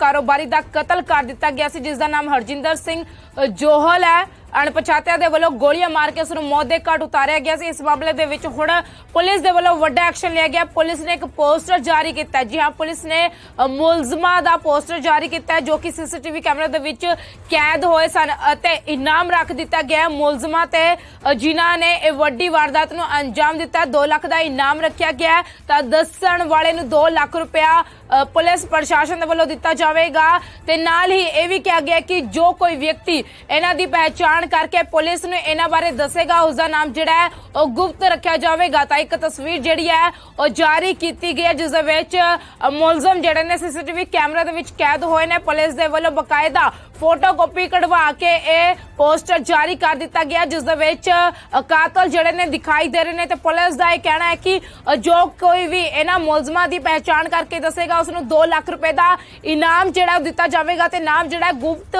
ਕਾਰੋਬਾਰੀ ਦਾ ਕਤਲ ਕਰ ਦਿੱਤਾ ਗਿਆ ਸੀ ਜਿਸ ਦਾ ਨਾਮ ਹਰਜਿੰਦਰ ਸਿੰਘ ਜੋਹਲ ਹੈ। ਅਣਪਛਾਤਿਆਂ ਦੇ ਵੱਲੋਂ ਗੋਲੀਆਂ ਮਾਰ ਕੇ ਉਸ ਨੂੰ ਮੌਤ ਦੇ ਘਾਟ ਉਤਾਰਿਆ ਗਿਆ ਸੀ। ਇਸ ਮਾਮਲੇ ਦੇ ਵਿੱਚ ਹੁਣ ਪੁਲਿਸ ਦੇ ਵੱਲੋਂ ਵੱਡਾ ਐਕਸ਼ਨ ਲਿਆ ਗਿਆ। ਪੁਲਿਸ ਨੇ ਇੱਕ ਪੋਸਟਰ ਜਾਰੀ ਕੀਤਾ ਜੀ ਹਾਂ, ਪੁਲਿਸ ਨੇ ਮੁਲਜ਼ਮਾਂ ਦਾ ਪੋਸਟਰ ਜਾਰੀ ਕੀਤਾ ਜੋ ਕਿ ਸੀਸੀਟੀਵੀ ਕੈਮਰੇ ਦੇ ਵਿੱਚ ਕੈਦ ਹੋਏ ਸਨ ਅਤੇ ਇਨਾਮ ਰੱਖ ਦਿੱਤਾ ਗਿਆ ਮੁਲਜ਼ਮਾਂ ਤੇ ਜਿਨ੍ਹਾਂ ਨੇ ਇਹ ਵੱਡੀ ਵਾਰਦਾਤ ਨੂੰ ਅੰਜਾਮ ਦਿੱਤਾ ਹੈ। 2 ਲੱਖ ਦਾ ਇਨਾਮ ਰੱਖਿਆ ਗਿਆ ਤਾਂ ਦੱਸਣ ਵਾਲੇ ਨੂੰ 2 ਲੱਖ ਰੁਪਇਆ ਪੁਲਿਸ ਪ੍ਰਸ਼ਾਸਨ ਦੇ ਵੱਲੋਂ ਦਿੱਤਾ ਜਾਵੇਗਾ। ਤੇ ਨਾਲ ਹੀ ਇਹ ਵੀ ਕਿਹਾ ਗਿਆ ਕਿ ਜੋ ਕੋਈ ਵਿਅਕਤੀ ਇਹਨਾਂ ਦੀ ਪਹਿਚਾਣ ਕਰਕੇ ਪੁਲਿਸ ਨੂੰ ਇਹਨਾਂ ਬਾਰੇ ਦੱਸੇਗਾ। ਉਸ ਦਾ ਨਾਮ ਜਿਹੜਾ ਹੈ, ਉਹ ਗੁਪਤ ਰੱਖਿਆ ਜਾਵੇਗਾ ਤਾਂ ਇੱਕ ਤਸਵੀਰ ਜਿਹੜੀ ਹੈ, ਉਹ ਜਾਰੀ ਕੀਤੀ ਗਈ ਹੈ, ਜਿਸ ਦੇ ਵਿੱਚ ਮੁਲਜ਼ਮ ਜਿਹੜੇ ਨੇ ਸੀਸੀਟੀਵੀ ਕੈਮਰੇ ਦੇ ਵਿੱਚ ਕੈਦ ਹੋਏ ਨੇ। ਪੁਲਿਸ ਦੇ ਵੱਲੋਂ ਬਕਾਇਦਾ ਫੋਟੋਕਾਪੀ ਕਢਵਾ ਕੇ ਇਹ ਪੋਸਟਰ ਜਾਰੀ ਕਰ ਦਿੱਤਾ ਗਿਆ, ਜਿਸ ਦੇ ਵਿੱਚ ਕਾਤਲ ਜਿਹੜੇ ਨੇ ਦਿਖਾਈ ਦੇ ਰਹੇ ਨੇ ਤੇ ਪੁਲਿਸ ਦਾ ਇਹ ਕਹਿਣਾ ਹੈ ਕਿ ਜੋ ਕੋਈ ਵੀ ਇਹਨਾਂ ਮੁਲਜ਼ਮਾਂ ਦੀ ਪਹਿਚਾਣ ਕਰਕੇ ਦੱਸੇਗਾ ਉਸ ਨੂੰ 2 ਲੱਖ ਰੁਪਏ ਦਾ ਇਨਾਮ ਜਿਹੜਾ ਉਹ ਦਿੱਤਾ ਜਾਵੇਗਾ ਤੇ ਨਾਮ ਜਿਹੜਾ ਗੁਪਤ